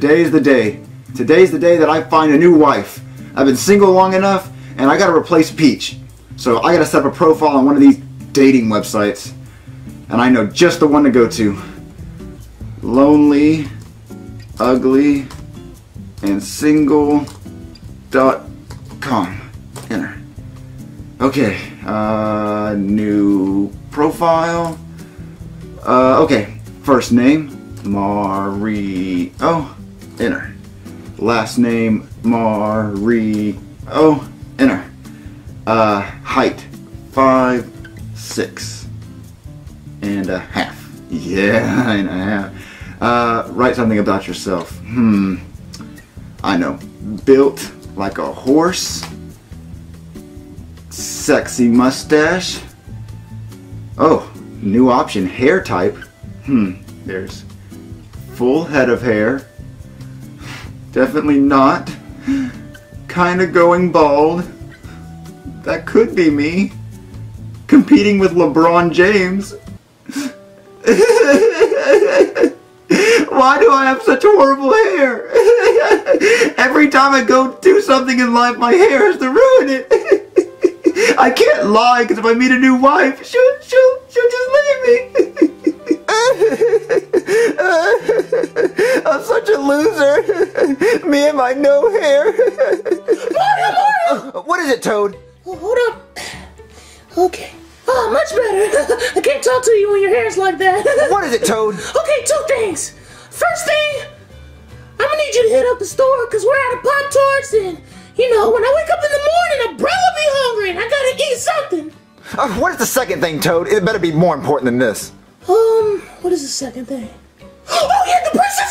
today's the day. Today's the day that I find a new wife. I've been single long enough, and I gotta replace Peach. So I gotta set up a profile on one of these dating websites. And I know just the one to go to. Lonely, ugly, and single dot com. Enter. Okay, uh, new profile. Uh, okay, first name, Mario. Enter. Last name, Mario. Enter. Uh, height, five, six, and a half. Yeah, and a half. Uh, write something about yourself. Hmm. I know. Built like a horse. Sexy mustache. Oh, new option, hair type. Hmm, there's full head of hair. Definitely not. Kinda going bald. That could be me. Competing with LeBron James. Why do I have such horrible hair? Every time I go do something in life, my hair has to ruin it. I can't lie because if I meet a new wife, she'll she'll she'll just leave me. I'm such a loser. My no hair. Mario, Mario! What is it, Toad? Oh, hold up. Okay. Oh, much better. I can't talk to you when your hair's like that. What is it, Toad? Okay, two things. First thing, I'm gonna need you to hit up the store because we're out of Pop Tarts and, you know, when I wake up in the morning, Umbrella be hungry and I gotta eat something. Uh, what is the second thing, Toad? It better be more important than this. Um, what is the second thing? Oh yeah, the princess!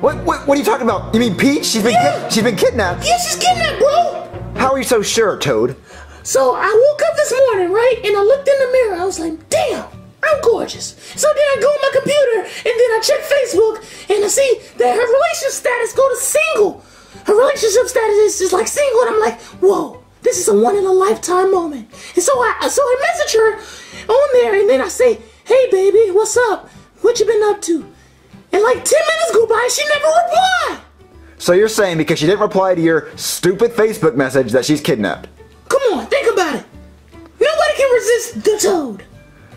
What, what, what are you talking about? You mean Peach? She's been Yeah. she's been kidnapped. Yeah, she's kidnapped, bro! How are you so sure, Toad? So I woke up this morning, right? And I looked in the mirror. I was like, damn, I'm gorgeous. So then I go on my computer and then I check Facebook and I see that her relationship status go to single. Her relationship status is just like single, and I'm like, whoa, this is a one in a lifetime moment. And so I so I message her on there and then I say, hey baby, what's up? What you been up to? And like 10 minutes go by, she never replied. So you're saying because she didn't reply to your stupid Facebook message that she's kidnapped? Come on, think about it. Nobody can resist the toad.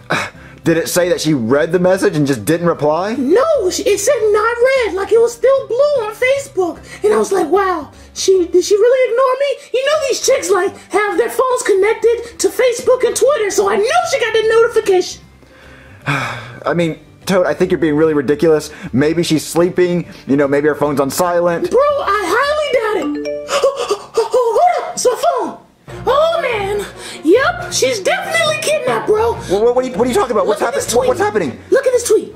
Did it say that she read the message and just didn't reply? No, it said not read, like it was still blue on Facebook. And I was like, wow, she did she really ignore me? You know these chicks like have their phones connected to Facebook and Twitter, so I know she got the notification. I mean, Toad, I think you're being really ridiculous. Maybe she's sleeping. You know, maybe her phone's on silent. Bro, I highly doubt it. Hold up, phone. Oh man, yep, she's definitely kidnapped, bro. What, what, are, you, what are you talking about? What's, Look happen- what's happening? Look at this tweet.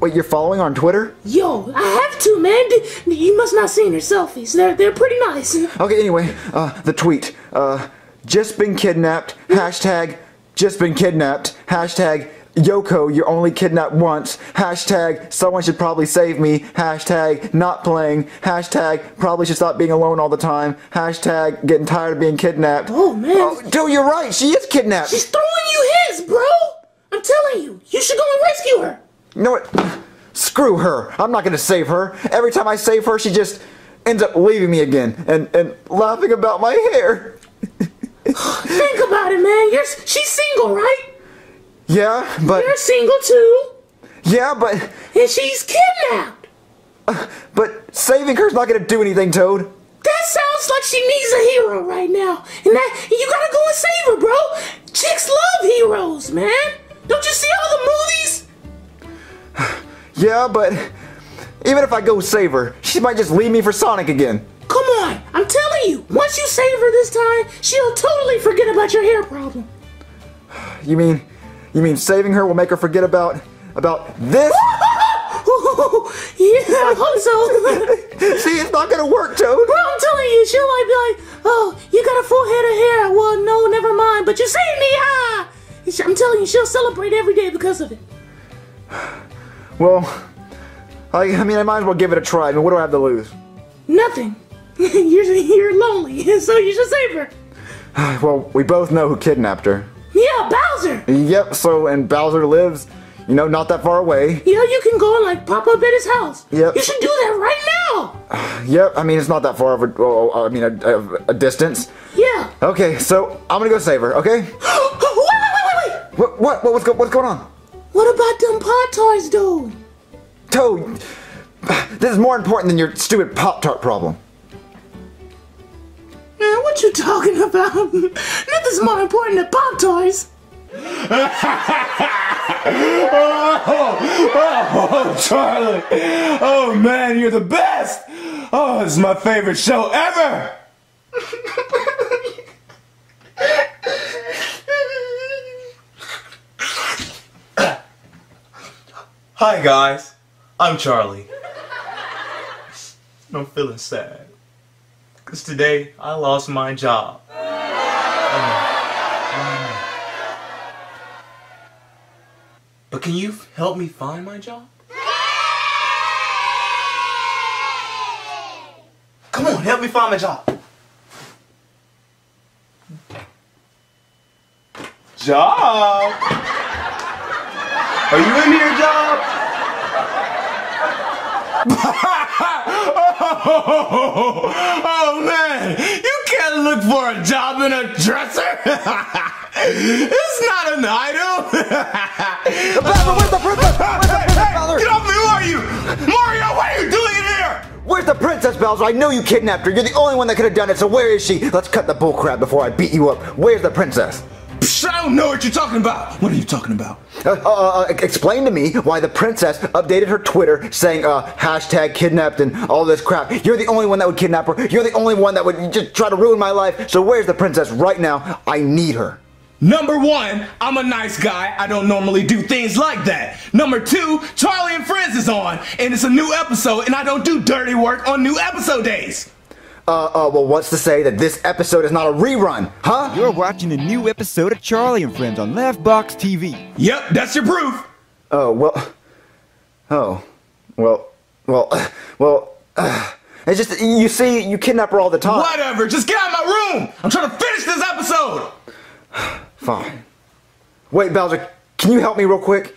Wait, you're following her on Twitter? Yo, I have to, man. You must not seen her selfies. They're they're pretty nice. Okay, anyway, uh, the tweet. Uh, just been kidnapped. Hashtag just been kidnapped. Hashtag Yoko, you're only kidnapped once. Hashtag someone should probably save me. Hashtag not playing. Hashtag probably should stop being alone all the time. Hashtag getting tired of being kidnapped. Oh, man. Oh, dude, you're right. She is kidnapped. She's throwing you his, bro. I'm telling you, you should go and rescue her. You know what? Screw her. I'm not gonna save her. Every time I save her, she just ends up leaving me again and, and laughing about my hair. Think about it, man. You're she's single, right? Yeah, but You're single too, yeah, but and she's kidnapped. Uh, but saving her's not gonna do anything, Toad. That sounds like she needs a hero right now, and that you gotta go and save her, bro. Chicks love heroes, man. Don't you see all the movies? Yeah, but even if I go save her, she might just leave me for Sonic again. Come on, I'm telling you. Once you save her this time, she'll totally forget about your hair problem. You mean you mean saving her will make her forget about about this? yeah, I hope so. See, it's not gonna work, Toad. Bro, I'm telling you, she'll like be like, oh, you got a full head of hair. Well, no, never mind. But you saved me, ah! I'm telling you, she'll celebrate every day because of it. Well, I, I mean, I might as well give it a try. I mean, what do I have to lose? Nothing. you're, you're lonely, so you should save her. Well, we both know who kidnapped her. Yeah, Bowser. Yep, so, and Bowser lives you know, not that far away. Yeah, you can go and like pop up at his house. Yep. You should do that right now. Yep, I mean, it's not that far of a, oh, oh, I mean, a, a, a distance. Yeah. Okay, so I'm gonna go save her, okay? wait, wait, wait, wait, wait. What, what, what what's, go, what's going on? What about them Pop Tarts, dude? Toad, this is more important than your stupid Pop Tart problem. Man, what you talking about? Nothing's more important than Pop Tarts. Oh, oh, oh, Charlie! Oh man, you're the best! Oh, this is my favorite show ever! Hi guys, I'm Charlie. I'm feeling sad. Cause today I lost my job. Can you help me find my job? Come on, help me find my job. Job? Are you in here, job? oh, man, you can't look for a job in a dresser. it's not an item. Bowser, where's the princess? Where's the princess, get off me! Who are you? Mario, what are you doing in here? Where's the princess, Bowser? I know you kidnapped her. You're the only one that could have done it, so where is she? Let's cut the bullcrap before I beat you up. Where's the princess? Psh, I don't know what you're talking about. What are you talking about? Uh, uh, uh, explain to me why the princess updated her Twitter saying uh, hashtag kidnapped and all this crap. You're the only one that would kidnap her. You're the only one that would just try to ruin my life. So where's the princess right now? I need her. Number one, I'm a nice guy. I don't normally do things like that. Number two, Charlie and Friends is on, and it's a new episode, and I don't do dirty work on new episode days. Uh, uh, well, what's to say that this episode is not a rerun, huh? You're watching a new episode of Charlie and Friends on Laughbox TV. Yep, that's your proof. Oh, well. Oh. Well. Well. uh, Well. uh, It's just, you see, you kidnap her all the time. Whatever, just get out of my room. I'm trying to finish this episode. Fine. Wait, Bowser, can you help me real quick?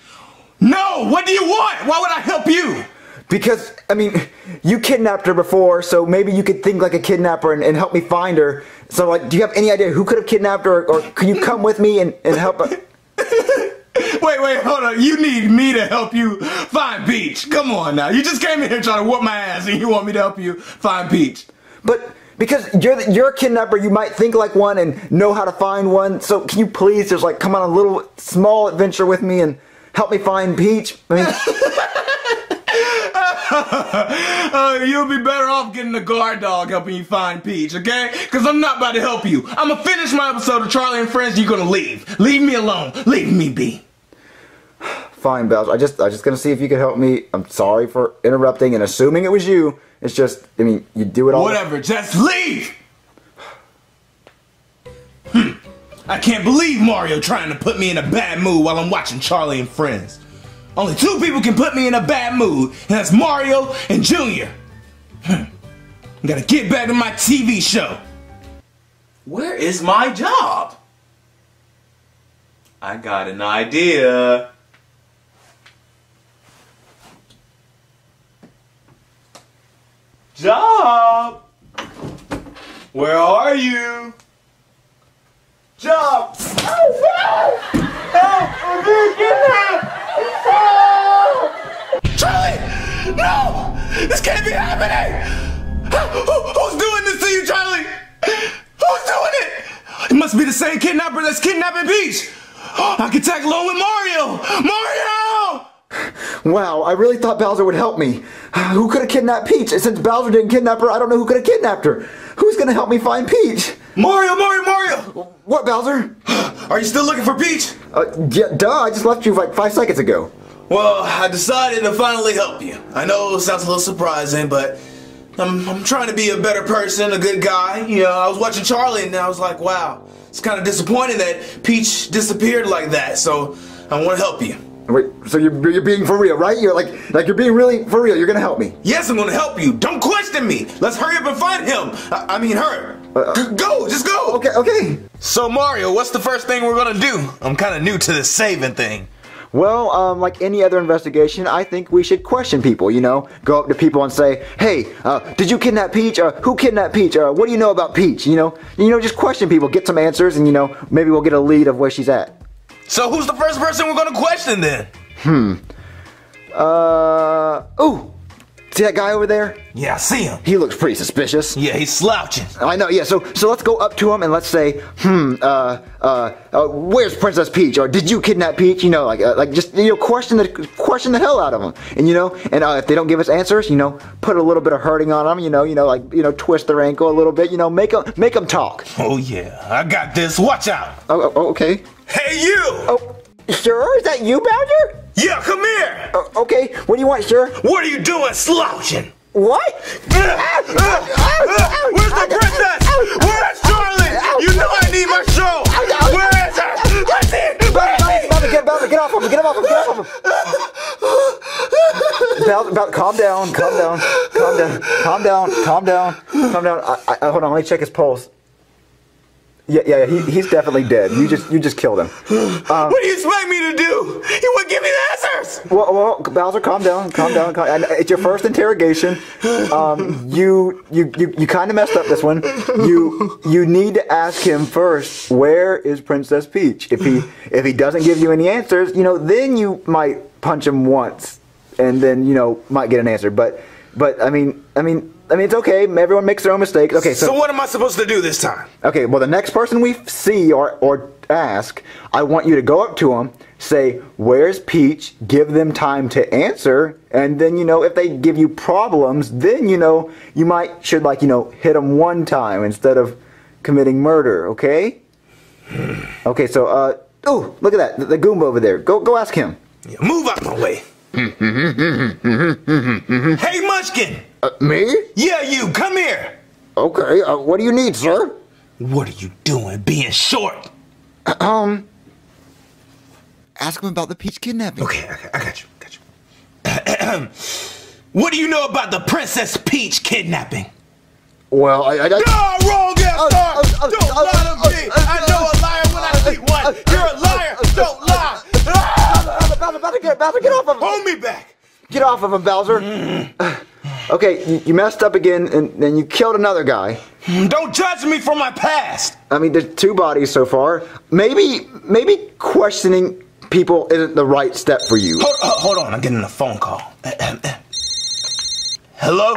No, what do you want? Why would I help you? Because, I mean, you kidnapped her before, so maybe you could think like a kidnapper and, and help me find her. So, like, do you have any idea who could have kidnapped her, or, or can you come with me and, and help her? Wait, wait, hold on. You need me to help you find Peach. Come on now. You just came in here trying to whoop my ass and you want me to help you find Peach. But because you're the, you're a kidnapper, you might think like one and know how to find one. So, can you please just like come on a little small adventure with me and help me find Peach? I mean, uh, you'll be better off getting a guard dog helping you find Peach, okay? Because I'm not about to help you. I'm going to finish my episode of Charlie and Friends and you're going to leave. Leave me alone. Leave me be. fine, Bowser. I just I just gonna see if you could help me. I'm sorry for interrupting and assuming it was you. It's just, I mean, you do it all. Whatever, just leave! Hmm. I can't believe Mario trying to put me in a bad mood while I'm watching Charlie and Friends. Only two people can put me in a bad mood, and that's Mario and Junior. Hmm. I gotta get back to my TV show. Where is my job? I got an idea. Job! Where are you? Job! Oh no! Help! I'm being kidnapped! Help! Charlie! No! This can't be happening! Who- who's doing this to you, Charlie? Who's doing it? It must be the same kidnapper that's kidnapping Peach! I can tag along with Mario! Mario! Wow, I really thought Bowser would help me. Who could have kidnapped Peach? And Since Bowser didn't kidnap her, I don't know who could have kidnapped her. Who's gonna help me find Peach? Mario, Mario, Mario! What, Bowser? Are you still looking for Peach? Uh, yeah, duh, I just left you like five seconds ago. Well, I decided to finally help you. I know it sounds a little surprising, but I'm, I'm trying to be a better person, a good guy. You know, I was watching Charlie and I was like, wow, it's kind of disappointing that Peach disappeared like that, so I want to help you. Wait, so you're, you're being for real, right? You're like, like you're being really for real. You're gonna help me. Yes, I'm going to help you. Don't question me. Let's hurry up and find him. I, I mean, her. G- go, just go. Okay, okay. So, Mario, what's the first thing we're going to do? I'm kind of new to this saving thing. Well, um, like any other investigation, I think we should question people. You know, go up to people and say, "Hey, uh, did you kidnap Peach? Uh, who kidnapped Peach? Uh, what do you know about Peach?" You know, you know, just question people, get some answers, and you know, maybe we'll get a lead of where she's at. So who's the first person we're gonna question then? Hmm. Uh, ooh, see that guy over there? Yeah, I see him. He looks pretty suspicious. Yeah, he's slouching. I know, yeah. So, so let's go up to him and let's say, hmm, uh, uh, uh where's Princess Peach? Or did you kidnap Peach? You know, like, uh, like just you know, question the question the hell out of them. And you know, and uh, if they don't give us answers, you know, put a little bit of hurting on them. You know, you know, like you know, twist their ankle a little bit. You know, make them make them talk. Oh yeah, I got this. Watch out. Oh, oh, okay. Hey you! Oh, sir, is that you, Bowser? Yeah, come here. Oh, okay. What do you want, sir? What are you doing slouching? What? Uh, uh, uh, where's the princess? Where's Charlie? You know I need my show. Where is her? I see it. Where is Bowser, he? Get, Bowser, get off him! Get him off him! Get off him! Bowser, Bowser, calm down, calm down, calm down, calm down, calm down, calm down. I, I, hold on, let me check his pulse. Yeah, yeah, he, he's definitely dead. You just, you just killed him. What do you expect me to do? You wouldn't give me the answers. Well, well, Bowser, calm down, calm down. Calm, and it's your first interrogation. Um, you, you, you, you kind of messed up this one. You, you need to ask him first. Where is Princess Peach? If he, if he doesn't give you any answers, you know, then you might punch him once, and then you know might get an answer. But, but I mean, I mean, I mean, it's okay. Everyone makes their own mistakes. Okay, So what am I supposed to do this time? Okay, well, the next person we see or, or ask, I want you to go up to them, say, Where's Peach? Give them time to answer. And then, you know, if they give you problems, then, you know, you might, should, like, you know, hit them one time instead of committing murder, okay? okay, so, uh, oh, look at that. The, the Goomba over there. Go, go ask him. Yeah, Move out of my way. hey, Munchkin. Uh, me? Yeah, you. Come here. Okay, uh, what do you need, sir? What are you doing being short? Um, Ask him about the Peach kidnapping. Okay, okay, I got you. Got you. what do you know about the Princess Peach kidnapping? well, I, I, I No, wrong answer! uh, uh, Don't uh, lie to me! uh, I know a liar when I see one! You're a liar! Don't lie! Ah! Bowser, Bowser, Bowser, get, Bowser, get off of him! Hold me back! Get off of him, Bowser. Okay, you, you messed up again, and then you killed another guy. Don't judge me for my past! I mean, there's two bodies so far. Maybe, maybe questioning people isn't the right step for you. Hold, uh, hold on, I'm getting a phone call. Hello?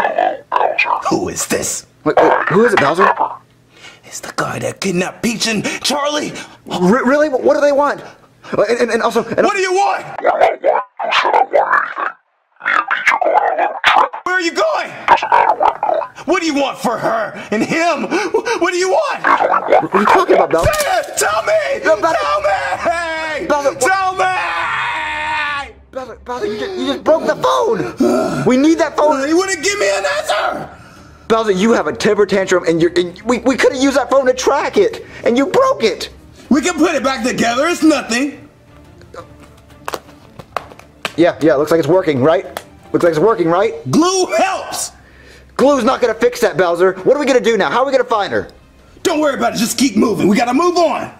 Who is this? Wait, wait, who is it, Bowser? It's the guy that kidnapped Peach and Charlie. really? What do they want? And, and, and also, and What do you want? Where are you going? What do you want for her and him? What do you want? what are you talking about, Bowser? Say it! Tell me! No, but- Tell me! What- Tell me! Bowser, Bowser, you just, you just broke the phone. We need that phone. You wouldn't give me an answer! Bowser, you have a temper tantrum, and you're, and we, we could have used that phone to track it, and you broke it. We can put it back together, it's nothing. Yeah, yeah, looks like it's working, right? Looks like it's working, right? Glue helps! Glue's not gonna fix that, Bowser. What are we gonna do now? How are we gonna find her? Don't worry about it, just keep moving. We gotta move on.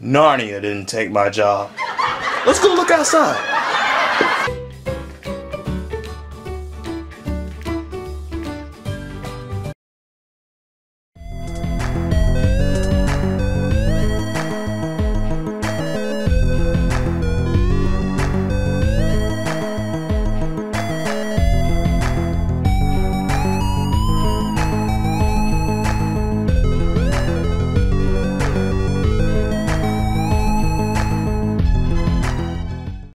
Narnia didn't take my job. Let's go look outside.